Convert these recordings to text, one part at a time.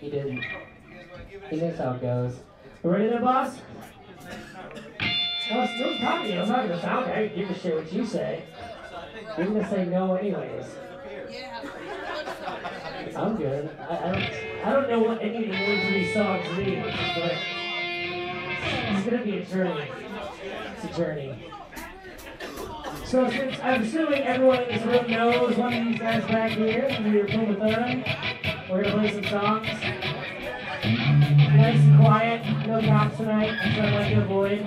He didn't. He knows how it goes. Ready there, boss? Well, still talking. I'm not gonna sound. I give a shit what you say. You're gonna say no anyways. I'm good. I, I don't. I don't know what any of the words of these songs mean, but it's gonna be a journey. It's a journey. So since I'm assuming everyone in this room knows one of these guys back here, you're Puma Thurman, we're gonna play some songs. Nice and quiet, no cops tonight, what I like to avoid.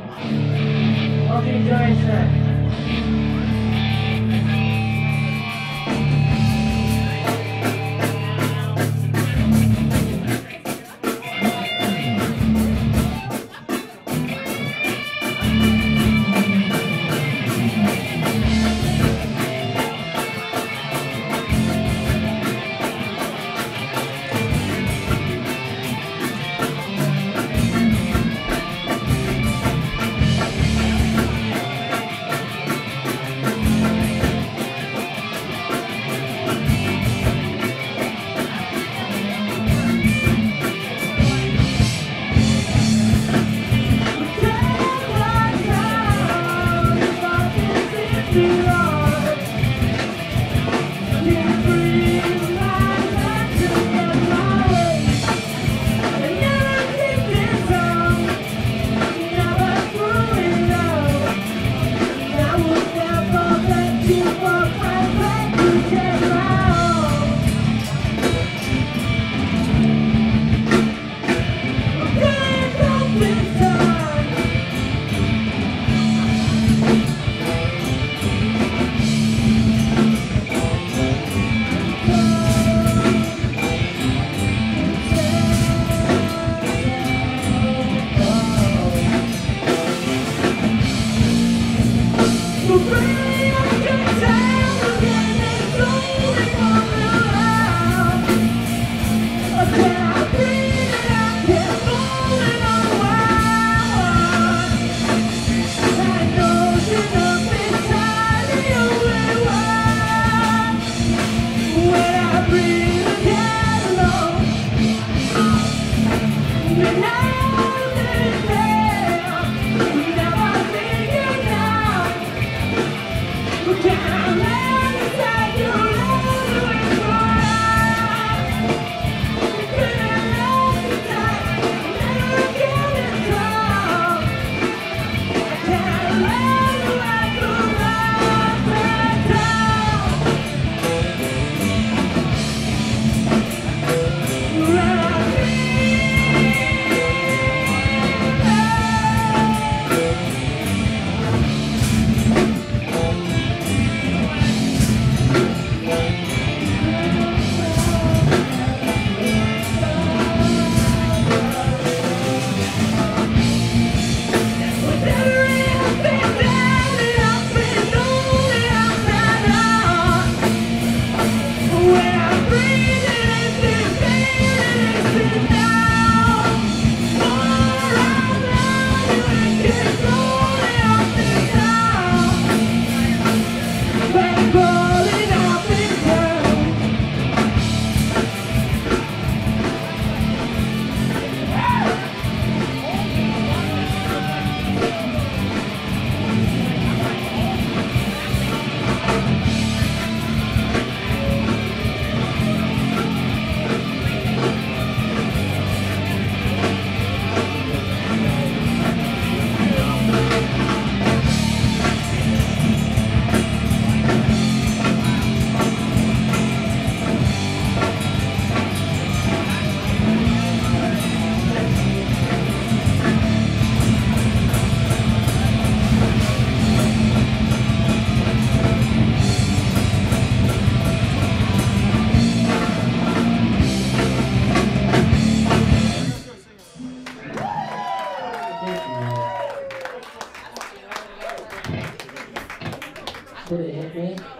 Hope you enjoy it. people